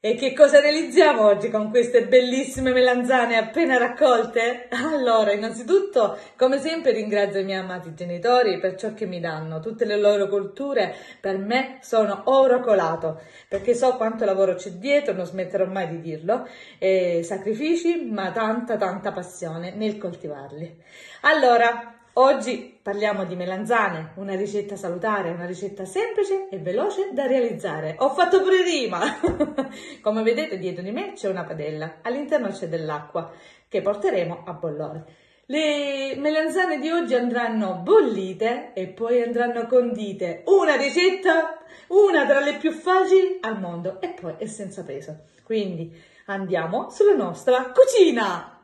E che cosa realizziamo oggi con queste bellissime melanzane appena raccolte? Allora, innanzitutto, come sempre, ringrazio i miei amati genitori per ciò che mi danno. Tutte le loro culture per me sono oro colato, perché so quanto lavoro c'è dietro, non smetterò mai di dirlo, e sacrifici, ma tanta, tanta passione nel coltivarli. Allora, Oggi parliamo di melanzane, una ricetta salutare, una ricetta semplice e veloce da realizzare. Ho fatto pure rima! Come vedete dietro di me c'è una padella, all'interno c'è dell'acqua che porteremo a bollore. Le melanzane di oggi andranno bollite e poi andranno condite. Una ricetta, una tra le più facili al mondo e poi è senza peso. Quindi andiamo sulla nostra cucina!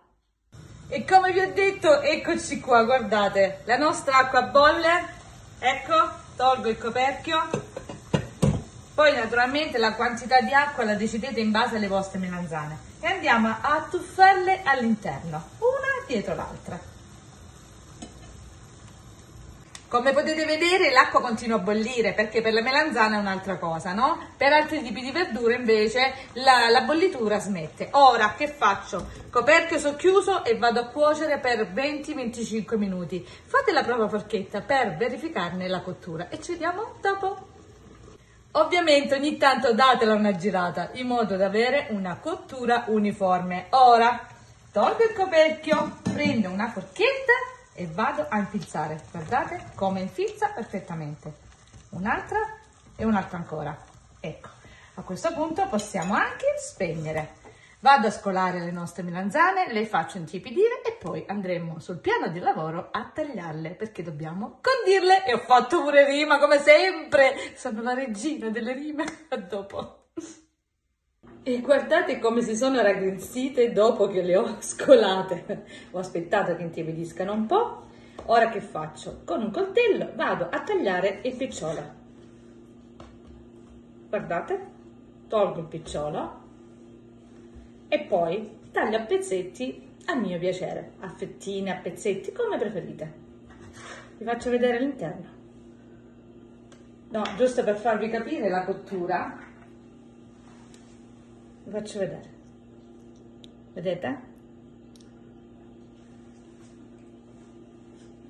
E come vi ho detto, eccoci qua, guardate, la nostra acqua bolle, ecco, tolgo il coperchio, poi naturalmente la quantità di acqua la decidete in base alle vostre melanzane. E andiamo a tuffarle all'interno, una dietro l'altra. Come potete vedere l'acqua continua a bollire perché per la melanzana è un'altra cosa, no? Per altri tipi di verdure invece la, la, bollitura smette. Ora che faccio? Coperchio socchiuso e vado a cuocere per 20-25 minuti. Fate la prova forchetta per verificarne la cottura e ci vediamo dopo. Ovviamente ogni tanto datela una girata in modo da avere una cottura uniforme. Ora tolgo il coperchio, prendo una forchetta e vado a infilzare. Guardate come infilza perfettamente. Un'altra e un'altra ancora. Ecco, a questo punto possiamo anche spegnere. Vado a scolare le nostre melanzane, le faccio intiepidire e poi andremo sul piano di lavoro a tagliarle perché dobbiamo condirle. E ho fatto pure rima come sempre. Sono la regina delle rime. A dopo. E guardate come si sono raggrinzite dopo che le ho scolate. Ho aspettato che intiepidiscano un po'. Ora che faccio? Con un coltello vado a tagliare il picciolo. Guardate, tolgo il picciolo e poi taglio a pezzetti a mio piacere, a fettine, a pezzetti, come preferite. Vi faccio vedere l'interno. No, giusto per farvi capire la cottura, faccio vedere. Vedete?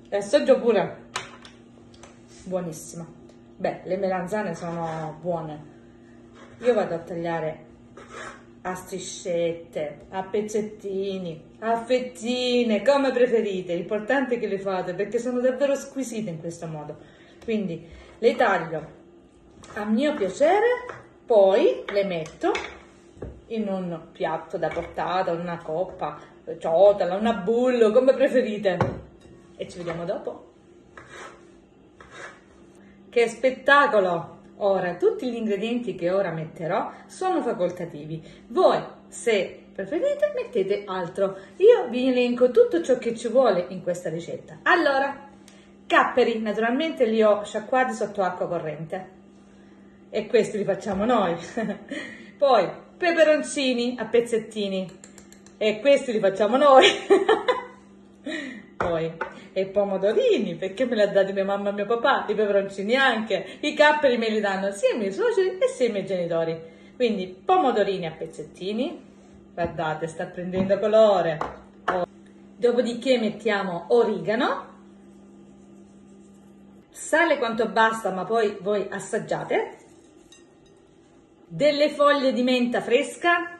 E assaggio pure. Buonissima beh le melanzane sono buone. Io vado a tagliare a striscette, a pezzettini, a fettine, come preferite. L'importante è che le fate perché sono davvero squisite in questo modo. Quindi le taglio a mio piacere, poi le metto in un piatto da portata, una coppa, ciotola, una bullo, come preferite. E ci vediamo dopo. Che spettacolo! Ora, tutti gli ingredienti che ora metterò sono facoltativi. Voi, se preferite, mettete altro. Io vi elenco tutto ciò che ci vuole in questa ricetta. Allora, capperi, naturalmente li ho sciacquati sotto acqua corrente. E questi li facciamo noi. Poi, peperoncini a pezzettini. E questi li facciamo noi. Poi e pomodorini perché me li ha dati mia mamma e mio papà? I peperoncini anche. I capperi me li danno sia i miei suoceri e sia i miei genitori. Quindi pomodorini a pezzettini. Guardate sta prendendo colore. Dopodiché mettiamo origano. Sale quanto basta ma poi voi assaggiate delle foglie di menta fresca.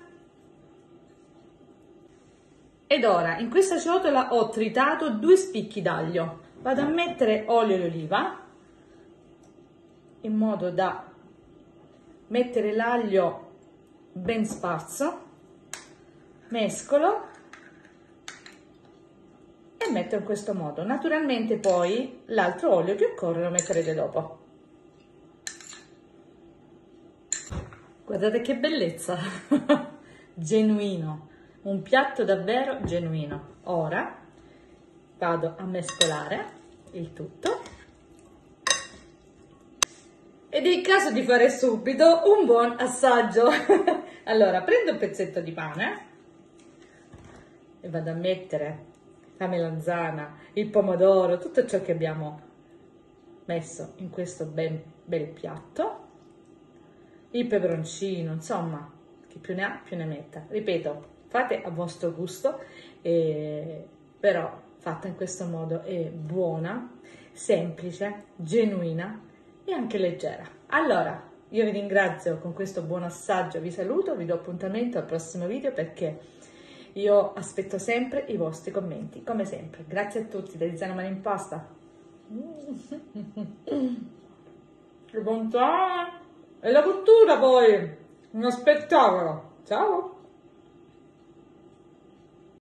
Ed ora in questa ciotola ho tritato due spicchi d'aglio. Vado a mettere olio di oliva in modo da mettere l'aglio ben sparso mescolo e metto in questo modo. Naturalmente poi l'altro olio che occorre lo metterete dopo Guardate che bellezza! genuino, un piatto davvero genuino. Ora vado a mescolare il tutto ed è il caso di fare subito un buon assaggio. allora, prendo un pezzetto di pane e vado a mettere la melanzana, il pomodoro, tutto ciò che abbiamo messo in questo ben bel piatto il peperoncino, insomma, chi più ne ha più ne metta. Ripeto, fate a vostro gusto, eh, però fatta in questo modo è buona, semplice, genuina e anche leggera. Allora, io vi ringrazio con questo buon assaggio, vi saluto, vi do appuntamento al prossimo video perché io aspetto sempre i vostri commenti, come sempre. Grazie a tutti da Zana Mani in Pasta. Che bontà! E la cottura poi! Un spettacolo! Ciao!